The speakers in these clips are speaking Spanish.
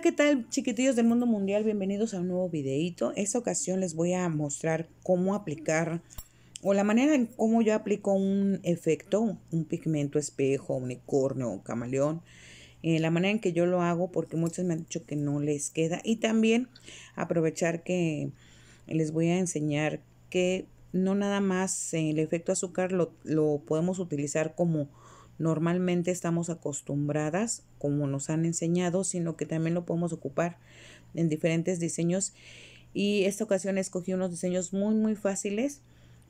¿qué tal chiquitillos del mundo mundial? Bienvenidos a un nuevo videito. Esta ocasión les voy a mostrar cómo aplicar o la manera en cómo yo aplico un efecto, un pigmento espejo, unicornio, camaleón. Eh, la manera en que yo lo hago porque muchos me han dicho que no les queda y también aprovechar que les voy a enseñar que no nada más el efecto azúcar lo, lo podemos utilizar como normalmente estamos acostumbradas, como nos han enseñado, sino que también lo podemos ocupar en diferentes diseños. Y esta ocasión escogí unos diseños muy, muy fáciles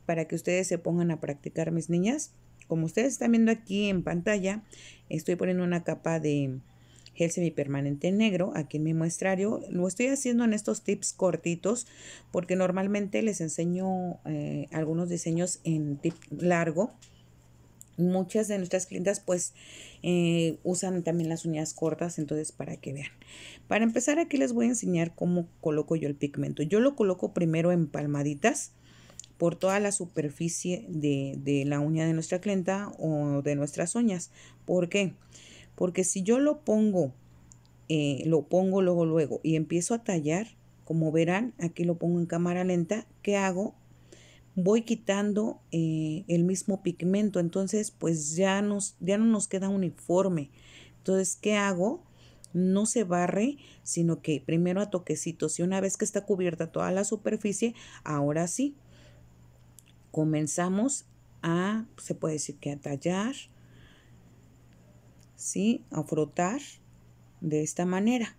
para que ustedes se pongan a practicar, mis niñas. Como ustedes están viendo aquí en pantalla, estoy poniendo una capa de gel semipermanente negro aquí en mi muestrario. Lo estoy haciendo en estos tips cortitos porque normalmente les enseño eh, algunos diseños en tip largo Muchas de nuestras clientas pues eh, usan también las uñas cortas, entonces para que vean. Para empezar aquí les voy a enseñar cómo coloco yo el pigmento. Yo lo coloco primero en palmaditas por toda la superficie de, la uña de nuestra clienta o de nuestras uñas. ¿Por qué? Porque si yo lo pongo, eh, lo pongo luego, luego y empiezo a tallar, como verán, aquí lo pongo en cámara lenta, ¿qué hago? Voy quitando eh, el mismo pigmento, entonces pues ya, nos, ya no nos queda uniforme. Entonces, ¿qué hago? No se barre, sino que primero a toquecitos y una vez que está cubierta toda la superficie, ahora sí, comenzamos a, se puede decir que a tallar, ¿sí? A frotar de esta manera.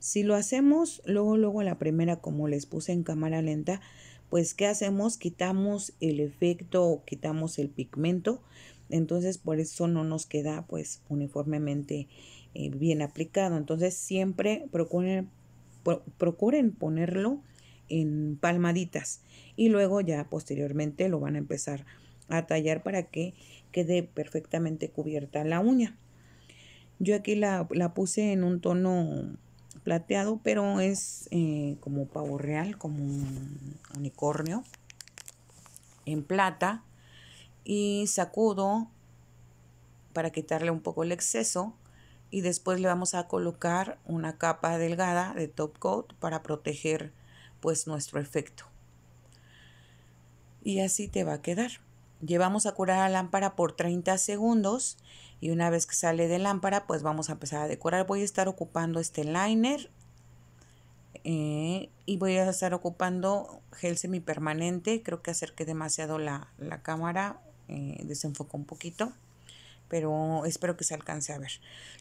Si lo hacemos luego, luego la primera, como les puse en cámara lenta, pues ¿qué hacemos? Quitamos el efecto, quitamos el pigmento, entonces por eso no nos queda pues uniformemente eh, bien aplicado. Entonces siempre procuren, procuren ponerlo en palmaditas y luego ya posteriormente lo van a empezar a tallar para que quede perfectamente cubierta la uña. Yo aquí la, la puse en un tono plateado, pero es eh, como pavo real, como un unicornio en plata. Y sacudo para quitarle un poco el exceso. Y después le vamos a colocar una capa delgada de top coat para proteger pues nuestro efecto. Y así te va a quedar. Llevamos a curar la lámpara por 30 segundos y una vez que sale de lámpara pues vamos a empezar a decorar. Voy a estar ocupando este liner eh, y voy a estar ocupando gel semipermanente. Creo que acerqué demasiado la, cámara, eh, desenfocó un poquito, pero espero que se alcance a ver.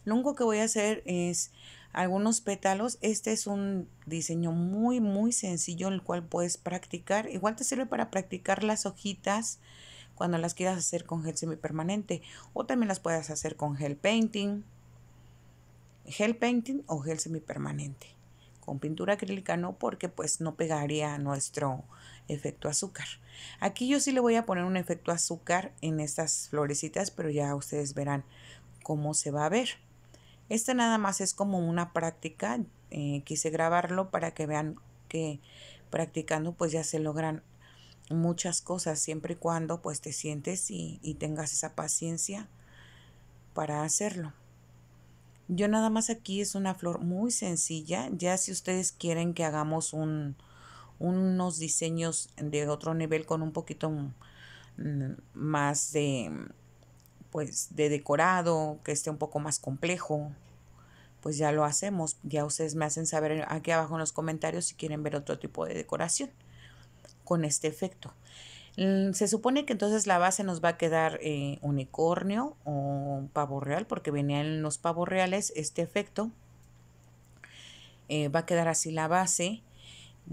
Lo único que voy a hacer es algunos pétalos. Este es un diseño muy muy sencillo el cual puedes practicar. Igual te sirve para practicar las hojitas cuando las quieras hacer con gel semipermanente o también las puedes hacer con gel painting, gel painting o gel semipermanente. Con pintura acrílica no porque pues no pegaría nuestro efecto azúcar. Aquí yo sí le voy a poner un efecto azúcar en estas florecitas, pero ya ustedes verán cómo se va a ver. Este nada más es como una práctica. Eh, quise grabarlo para que vean que practicando pues ya se logran muchas cosas siempre y cuando pues te sientes y, tengas esa paciencia para hacerlo. Yo nada más aquí es una flor muy sencilla. Ya si ustedes quieren que hagamos un, unos diseños de otro nivel con un poquito más de pues de decorado, que esté un poco más complejo, pues ya lo hacemos. Ya ustedes me hacen saber aquí abajo en los comentarios si quieren ver otro tipo de decoración con este efecto. Mm, se supone que entonces la base nos va a quedar eh, unicornio o pavo real, porque venía en los pavos reales este efecto. Eh, va a quedar así la base.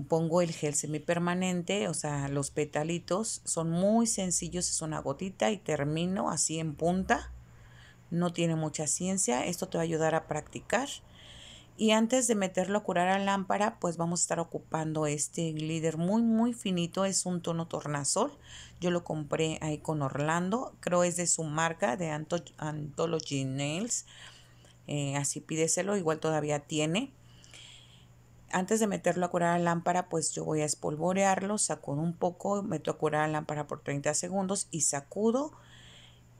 Pongo el gel semipermanente, o sea, los petalitos son muy sencillos, es una gotita y termino así en punta. No tiene mucha ciencia, esto te va a ayudar a practicar. Y antes de meterlo a curar a lámpara, pues vamos a estar ocupando este glitter muy, muy finito. Es un tono tornasol. Yo lo compré ahí con Orlando. Creo es de su marca, de Anthology Nails. Eh, así pídeselo, igual todavía tiene. Antes de meterlo a curar a lámpara, pues yo voy a espolvorearlo, sacudo un poco, meto a curar a lámpara por 30 segundos y sacudo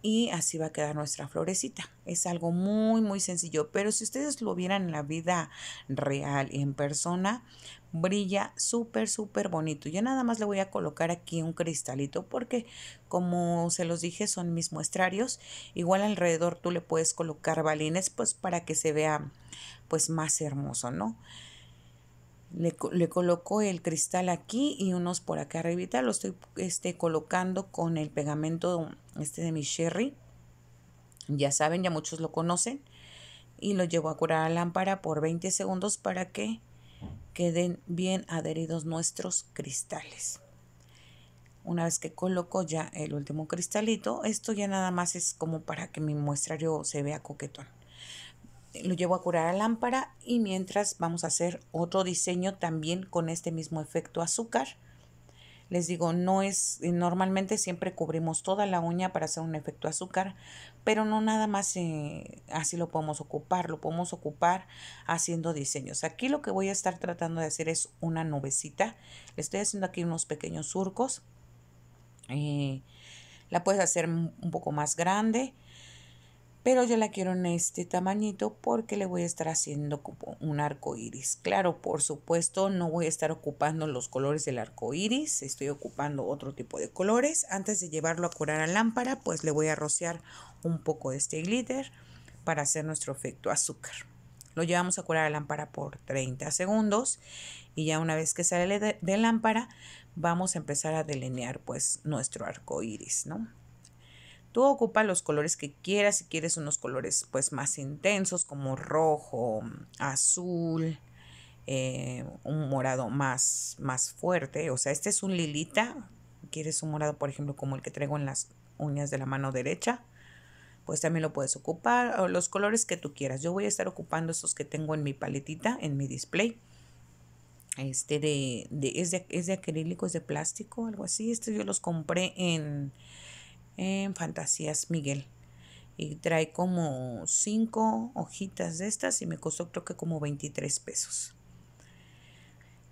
y así va a quedar nuestra florecita. Es algo muy, muy sencillo, pero si ustedes lo vieran en la vida real en persona, brilla súper, súper bonito. Yo nada más le voy a colocar aquí un cristalito porque como se los dije son mis muestrarios. Igual alrededor tú le puedes colocar balines pues para que se vea pues más hermoso, ¿no? Le, le, coloco el cristal aquí y unos por acá arribita. Lo estoy este, colocando con el pegamento este de mi sherry. Ya saben, ya muchos lo conocen. Y lo llevo a curar a la lámpara por 20 segundos para que queden bien adheridos nuestros cristales. Una vez que coloco ya el último cristalito, esto ya nada más es como para que mi muestrario se vea coquetón lo llevo a curar a lámpara y mientras vamos a hacer otro diseño también con este mismo efecto azúcar. Les digo, no es, normalmente siempre cubrimos toda la uña para hacer un efecto azúcar, pero no nada más eh, así lo podemos ocupar, lo podemos ocupar haciendo diseños. Aquí lo que voy a estar tratando de hacer es una nubecita. Le estoy haciendo aquí unos pequeños surcos. Eh, la puedes hacer un poco más grande pero yo la quiero en este tamañito porque le voy a estar haciendo como un arco iris. Claro, por supuesto, no voy a estar ocupando los colores del arco iris, estoy ocupando otro tipo de colores. Antes de llevarlo a curar a lámpara, pues le voy a rociar un poco de este glitter para hacer nuestro efecto azúcar. Lo llevamos a curar a lámpara por 30 segundos y ya una vez que sale de, de lámpara, vamos a empezar a delinear pues nuestro arco iris, ¿no? Tú ocupa los colores que quieras, si quieres unos colores pues más intensos como rojo, azul, eh, un morado más, más fuerte. O sea, este es un lilita. Quieres un morado, por ejemplo, como el que traigo en las uñas de la mano derecha. Pues también lo puedes ocupar. O los colores que tú quieras. Yo voy a estar ocupando estos que tengo en mi paletita, en mi display. Este de, de, es, de, es de acrílico, es de plástico, algo así. Este yo los compré en en Fantasías Miguel. Y trae como 5 hojitas de estas y me costó creo que como 23 pesos.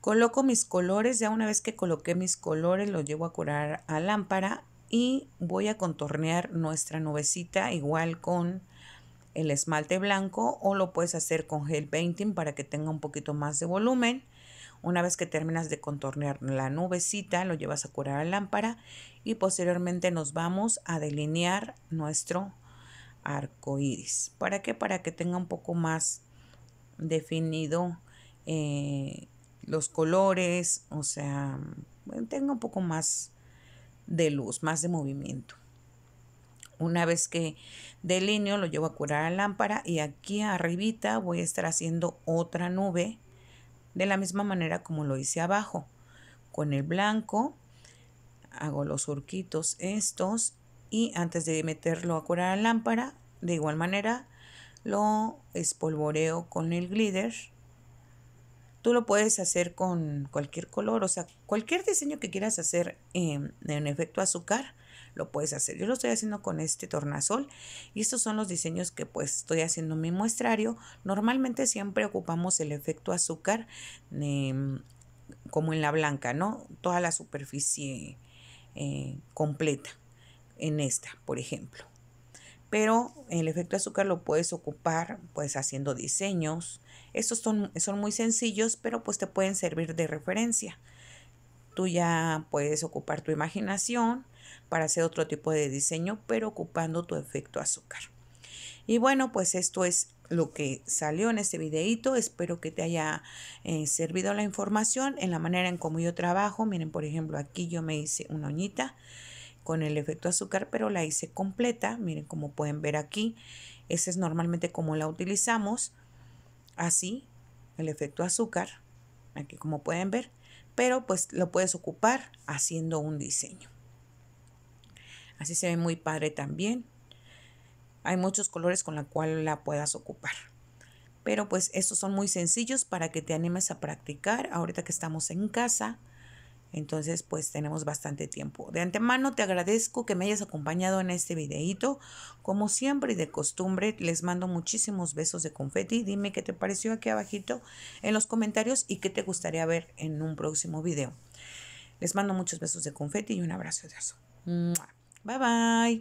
Coloco mis colores, ya una vez que coloqué mis colores los llevo a curar a lámpara y voy a contornear nuestra nubecita igual con el esmalte blanco o lo puedes hacer con gel painting para que tenga un poquito más de volumen. Una vez que terminas de contornear la nubecita, lo llevas a curar a lámpara y posteriormente nos vamos a delinear nuestro arco iris. ¿Para qué? Para que tenga un poco más definido eh, los colores, o sea, tenga un poco más de luz, más de movimiento. Una vez que delineo lo llevo a curar a lámpara y aquí arribita voy a estar haciendo otra nube de la misma manera como lo hice abajo. Con el blanco hago los surquitos estos y antes de meterlo a curar la lámpara, de igual manera lo espolvoreo con el glitter. Tú lo puedes hacer con cualquier color, o sea, cualquier diseño que quieras hacer en, en efecto azúcar, lo puedes hacer. Yo lo estoy haciendo con este tornasol y estos son los diseños que pues estoy haciendo en mi muestrario. Normalmente siempre ocupamos el efecto azúcar em, como en la blanca, ¿no? Toda la superficie eh, completa en esta, por ejemplo. Pero el efecto azúcar lo puedes ocupar pues haciendo diseños. Estos son, son muy sencillos, pero pues te pueden servir de referencia. Tú ya puedes ocupar tu imaginación para hacer otro tipo de diseño, pero ocupando tu efecto azúcar. Y bueno, pues esto es lo que salió en este videito. Espero que te haya eh, servido la información en la manera en cómo yo trabajo. Miren, por ejemplo, aquí yo me hice una uñita con el efecto azúcar, pero la hice completa. Miren, como pueden ver aquí, ese es normalmente como la utilizamos. Así, el efecto azúcar, aquí como pueden ver, pero pues lo puedes ocupar haciendo un diseño. Así se ve muy padre también. Hay muchos colores con la cual la puedas ocupar. Pero pues estos son muy sencillos para que te animes a practicar ahorita que estamos en casa. Entonces pues tenemos bastante tiempo. De antemano te agradezco que me hayas acompañado en este videito. Como siempre y de costumbre les mando muchísimos besos de confeti. Dime qué te pareció aquí abajito en los comentarios y qué te gustaría ver en un próximo video. Les mando muchos besos de confeti y un abrazo de oso. Bye bye.